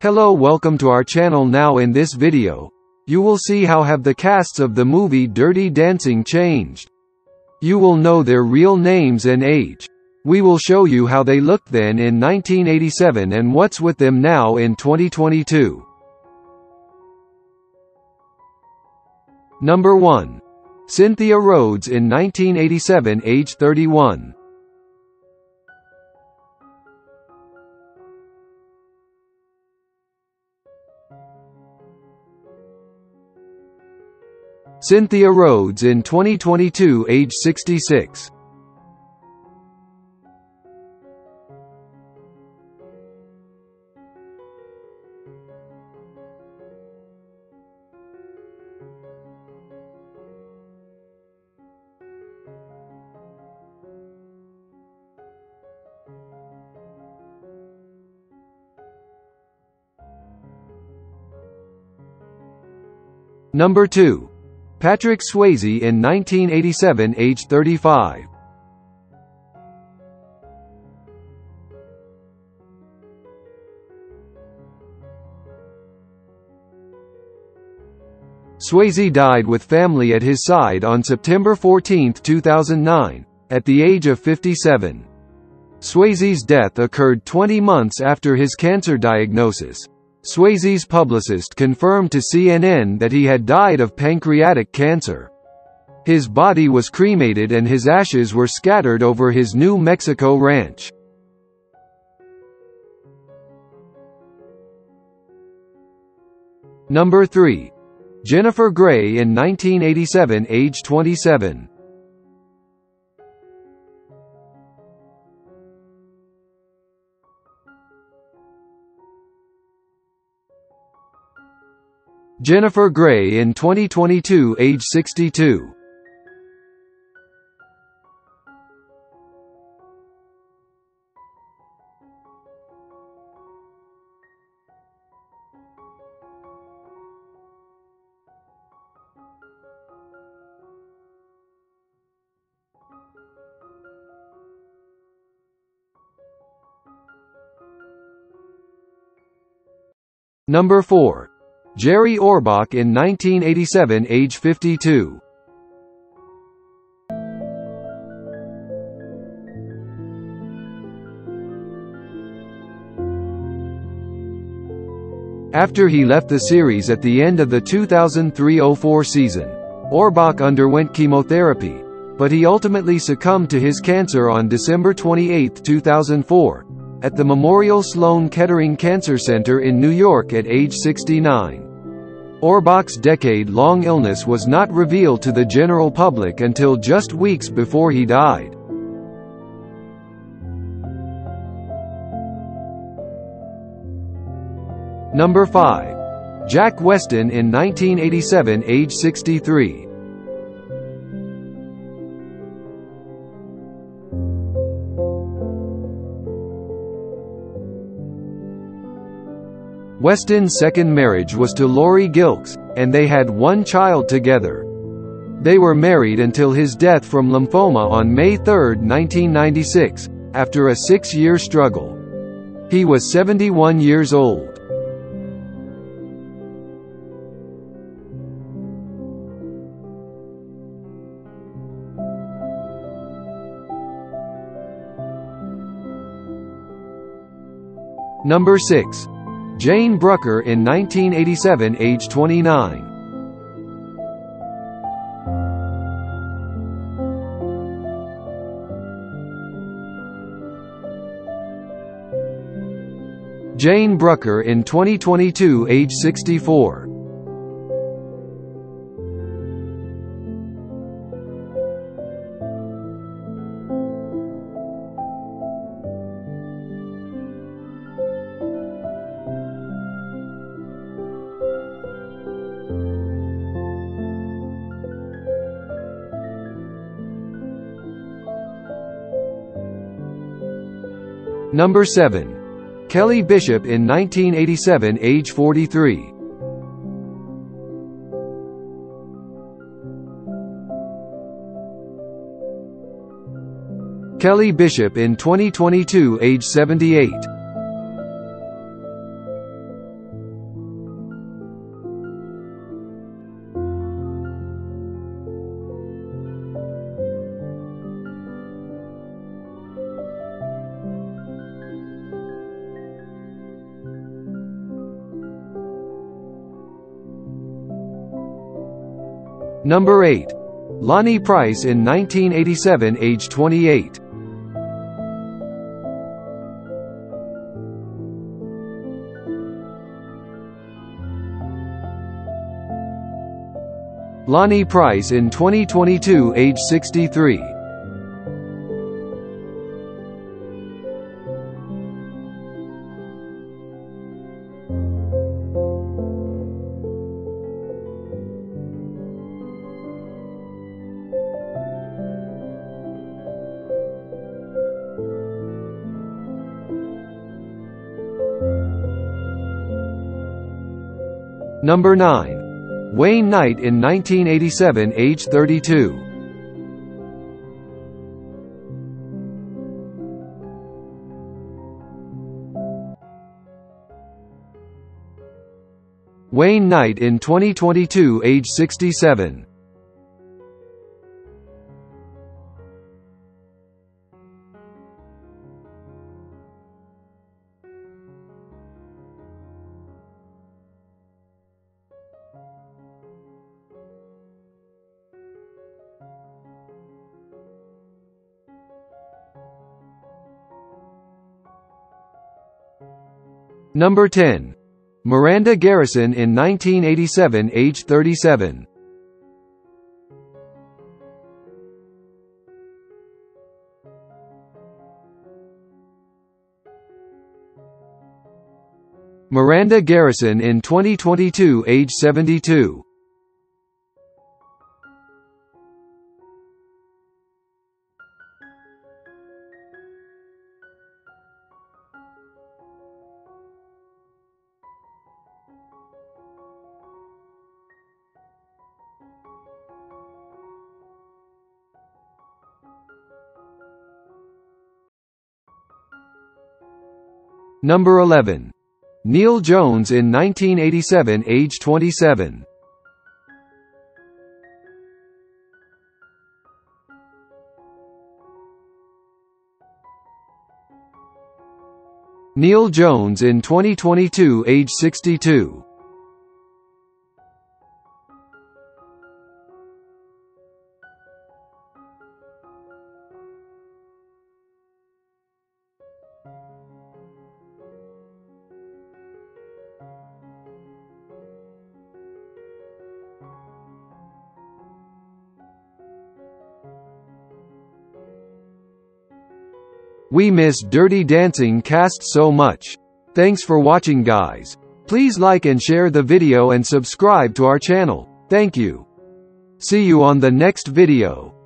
Hello welcome to our channel now in this video, you will see how have the casts of the movie Dirty Dancing changed. You will know their real names and age. We will show you how they looked then in 1987 and what's with them now in 2022. Number 1. Cynthia Rhodes in 1987 age 31. Cynthia Rhodes in 2022 age 66. Number 2. Patrick Swayze in 1987 age 35. Swayze died with family at his side on September 14, 2009, at the age of 57. Swayze's death occurred 20 months after his cancer diagnosis. Swayze's publicist confirmed to CNN that he had died of pancreatic cancer. His body was cremated and his ashes were scattered over his New Mexico ranch. Number 3. Jennifer Grey in 1987 age 27. Jennifer Grey in 2022 age 62. Number 4. Jerry Orbach in 1987 age 52. After he left the series at the end of the 2003-04 season, Orbach underwent chemotherapy, but he ultimately succumbed to his cancer on December 28, 2004, at the Memorial Sloan Kettering Cancer Center in New York at age 69. Orbach's decade-long illness was not revealed to the general public until just weeks before he died. Number 5. Jack Weston in 1987 age 63. Weston's second marriage was to Laurie Gilkes, and they had one child together. They were married until his death from lymphoma on May 3, 1996, after a six-year struggle. He was 71 years old. Number 6. Jane Brucker in 1987 age 29. Jane Brucker in 2022 age 64. Number 7. Kelly Bishop in 1987 age 43. Kelly Bishop in 2022 age 78. Number 8. Lonny Price in 1987 age 28. Lonny Price in 2022 age 63. Number 9. Wayne Knight in 1987 age 32. Wayne Knight in 2022 age 67. Number 10. Miranda Garrison in 1987 age 37. Miranda Garrison in 2022 age 72. Number 11. Neal Jones in 1987 age 27. Neal Jones in 2022 age 62. We miss Dirty Dancing cast so much. Thanks for watching guys. Please like and share the video and subscribe to our channel. Thank you. See you on the next video.